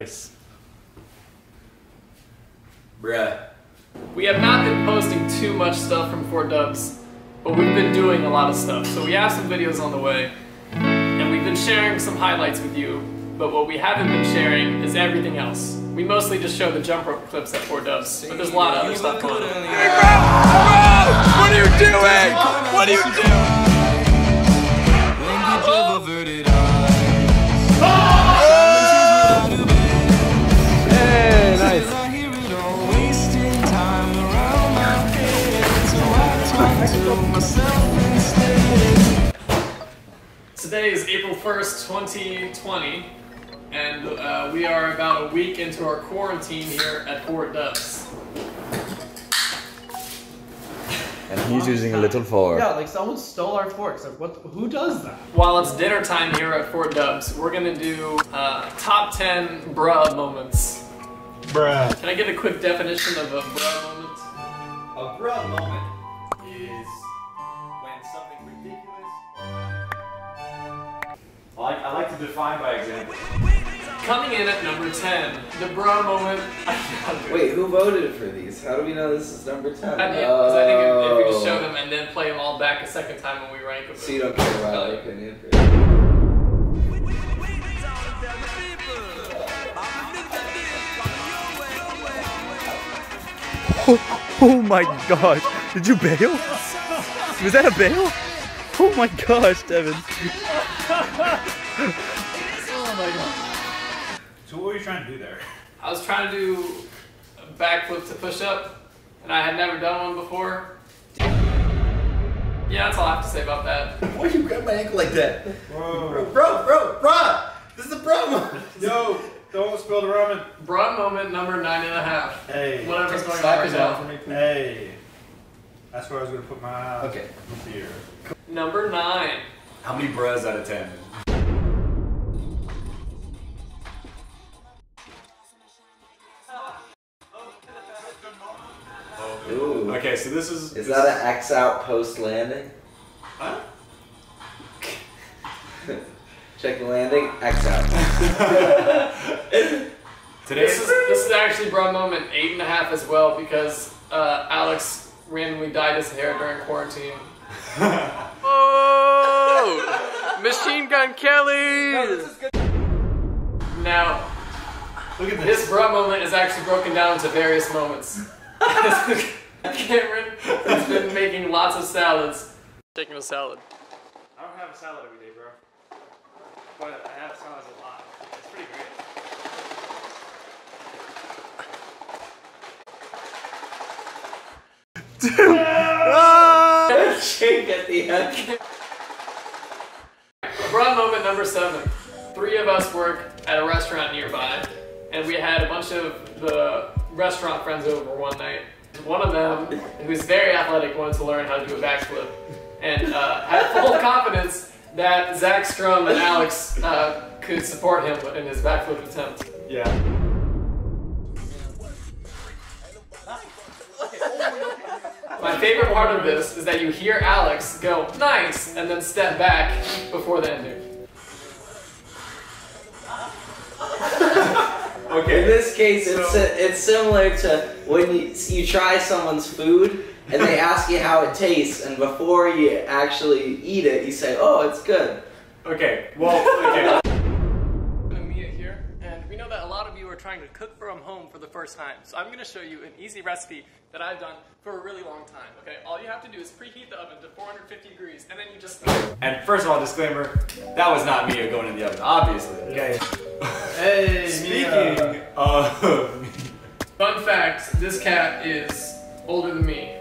Nice. Bruh. We have not been posting too much stuff from Fort Dubs, but we've been doing a lot of stuff. So we have some videos on the way, and we've been sharing some highlights with you, but what we haven't been sharing is everything else. We mostly just show the jump rope clips at Fort Dubs, but there's a lot of other stuff going on. What are you doing? What are you doing? Today is April 1st, 2020, and uh, we are about a week into our quarantine here at Fort Dubs. And he's using a little four. Yeah, like someone stole our forks. Like, what? Who does that? While it's dinner time here at Fort Dubs, we're gonna do uh, top 10 bruh moments. Bruh. Can I get a quick definition of a bruh moment? A bruh moment is when something ridiculous. I like, I like to define by example. Coming in at number 10, the bruh moment. Wait, who voted for these? How do we know this is number 10? I, yeah, 'cause I think if, if we just show Oh. them and then play them all back a second time when we rank them. So you don't care about our opinion? Oh, oh my gosh. Did you bail? Was that a bail? Oh my gosh, Devin. So what were you trying to do there? I was trying to do a backflip to push up, and I had never done one before. Yeah, that's all I have to say about that. Why you grab my ankle like that? Bro, Bro, bro, bro! bro. This is a bro moment! Yo, don't spill the ramen. Bruh moment number nine and a half. Hey. Whatever's going on right now. for me, please. Hey. That's where I was gonna put my Okay. beer. Number nine. How many bras out of ten? Ooh. Okay, so this is. Is that an X out post landing? Huh? Check the landing, X out. Today's. This is this is actually bruh moment eight and a half as well because uh, Alex randomly dyed his hair during quarantine. oh, Machine Gun Kelly. Now, Look at this bruh moment is actually broken down into various moments. Cameron has been making lots of salads. Taking a salad. I don't have a salad every day, bro. But I have salads a lot. It's pretty great. Shake at the end. Bruh moment number seven. Three of us work at a restaurant nearby, and we had a bunch of the restaurant friends over one night. One of them, who's very athletic, wanted to learn how to do a backflip, and uh, had full confidence that Zach Strum and Alex uh, could support him in his backflip attempt. Yeah. My favorite part of this is that you hear Alex go, nice, and then step back before the ending. okay. In this case, it's it's similar to when you you try someone's food and they ask you how it tastes, and before you actually eat it, you say, "Oh, it's good." Okay. Well. Okay. Mia here, and we know that a lot of you are trying to cook from home for the first time. So I'm going to show you an easy recipe that I've done for a really long time. Okay, all you have to do is preheat the oven to 450 degrees, and then you just. And first of all, disclaimer: that was not me going in the oven, obviously. Okay. Hey, Speaking of Fun fact: This cat is older than me.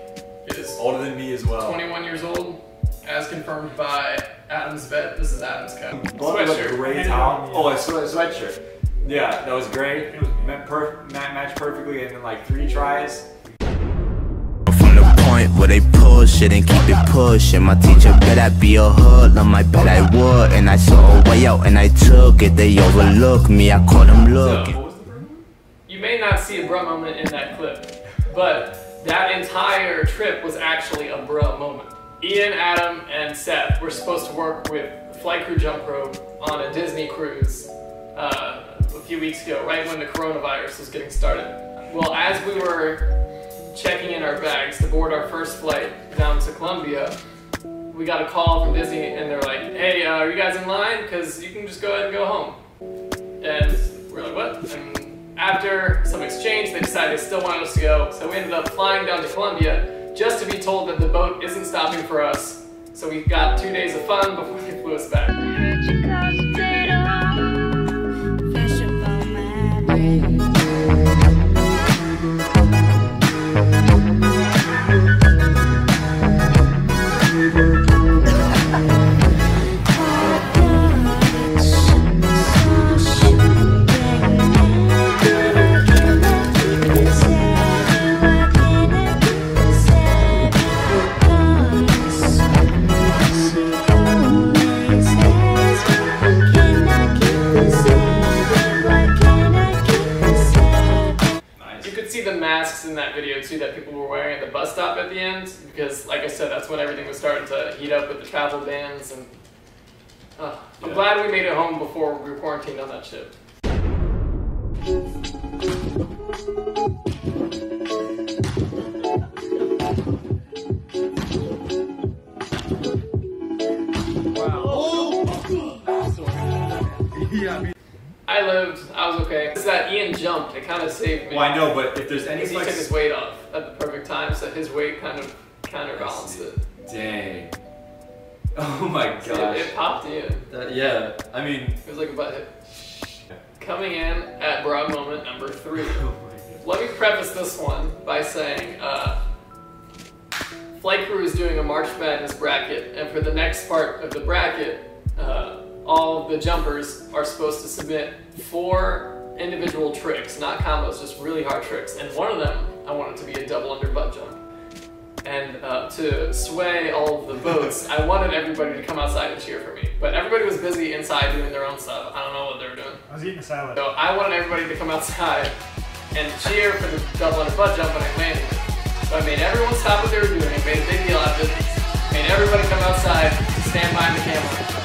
It is older than me as well. 21 years old, as confirmed by Adam's vet. This is Adam's cat. What a Sweatshirt. great top. Oh, a sweat sweatshirt. Yeah, that was great. It was met per- ma- matched perfectly in like three tries. From the point where they push it and keep it pushing. My teacher bet I'd be a hoodlum, I bet I would. And I saw a way out and I took it. They overlooked me, I caught them looking. So, you may not see a bruh moment in that clip, but that entire trip was actually a bruh moment. Ian, Adam, and Seth were supposed to work with Flight Crew Jump Rope on a Disney cruise uh, a few weeks ago, right when the coronavirus was getting started. Well, as we were checking in our bags to board our first flight down to Colombia, we got a call from Disney and they're like, hey, uh, are you guys in line? Because you can just go ahead and go home. And we're like, what? And after some exchange, they decided they still wanted us to go. So we ended up flying down to Colombia just to be told that the boat isn't stopping for us. So we got two days of fun before they flew us back. When everything was starting to heat up with the travel bans. And uh, I'm Yeah. glad we made it home before we were quarantined on that ship. Wow. Oh. yeah, I lived. I was okay. It's that Ian jumped. It kind of saved me. Well, I know, but if there's any Because he took his weight off at the perfect time, so his weight kind of counterbalanced it. Dang. Oh my It, gosh. it popped in. That- yeah, I mean, It was like a butt hit. Coming in at broad moment number three. oh Let me preface this one by saying, uh, Flight Crew is doing a March Madness bracket, and for the next part of the bracket, uh, all the jumpers are supposed to submit four individual tricks, not combos, just really hard tricks. And one of them, I want it to be a double under butt jump. And uh, to sway all of the votes, I wanted everybody to come outside and cheer for me. But everybody was busy inside doing their own stuff. I don't know what they were doing. I was eating a salad. So I wanted everybody to come outside and cheer for the double under butt jump when I landed. So I made everyone stop what they were doing, made a big deal out of it, made everybody come outside, stand behind the camera.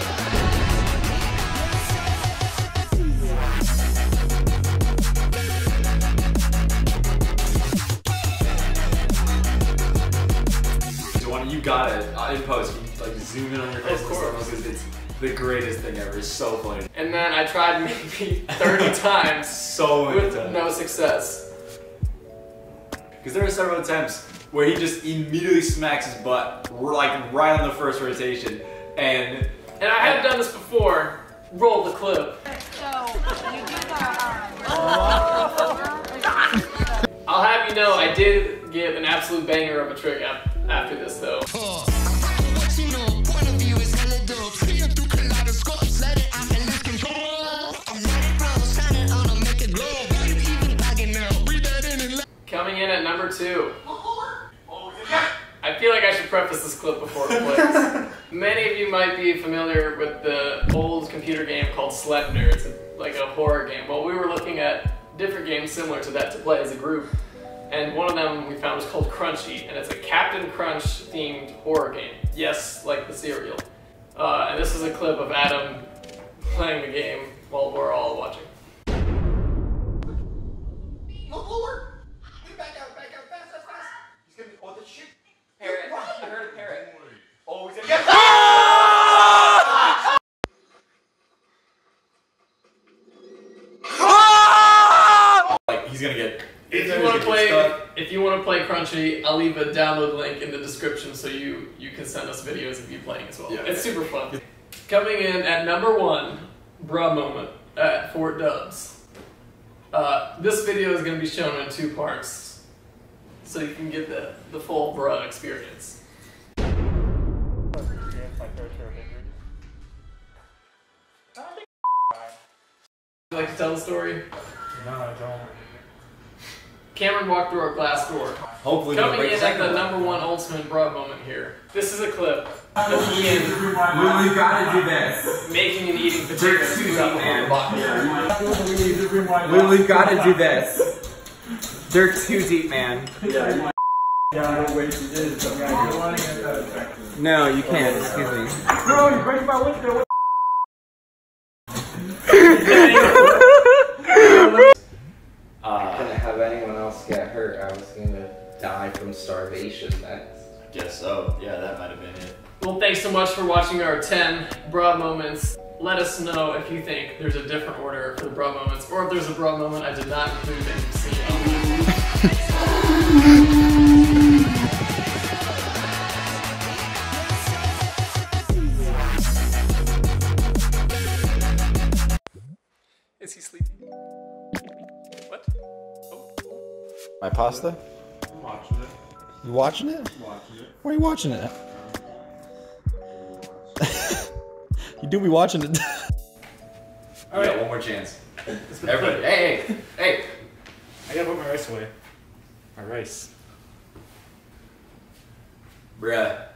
Joanna, you got it. Uh, in post, can you like zoom in on your face Of course. because it's the greatest thing ever. It's so funny. And then I tried maybe 30 times So many with times. no success. Because there are several attempts where he just immediately smacks his butt, like right on the first rotation, and And I have done this before. Roll the clip. I'll have you know I did give an absolute banger of a trick after this though. Like preface this clip before it plays. Many of you might be familiar with the old computer game called Slender. It's a, like a horror game. Well, we were looking at different games similar to that to play as a group. And one of them we found was called Crunchy, and it's a Captain Crunch themed horror game. Yes, like the cereal. Uh, and this is a clip of Adam playing the game while we're all watching. Parrot. I heard a parrot. oh, he's gonna get. like he's gonna get. If you want to play, stuck. if you want to play Crunchy, I'll leave a download link in the description so you you can send us videos of you playing as well. Yeah. It's super fun. Coming in at number one, bruh moment at Fort Dubs. Uh, this video is going to be shown in two parts, so you can get the the full bruh experience. You like to tell the story? No, I don't. Cameron walked through our glass door. Hopefully, they'll Coming in the at the second number one ultimate broad moment here. This is a clip of Ian We, we gotta do this. making and eating potatoes without the box. We, we gotta do this. They're too deep, man. No, you can't. Excuse me. have anyone else get hurt, I was gonna die from starvation next. Guess so. Yeah, that might have been it. Well, thanks so much for watching our 10 bra moments. Let us know if you think there's a different order for the bra moments, or if there's a bra moment I did not include in the scene. Is he sleeping? What? Oh. oh. My pasta? I'm watching it. You watching it? watching it. Why are you watching it? you do be watching it. You got one more chance. Everybody, hey, hey, hey! I gotta put my rice away. My rice. Bruh.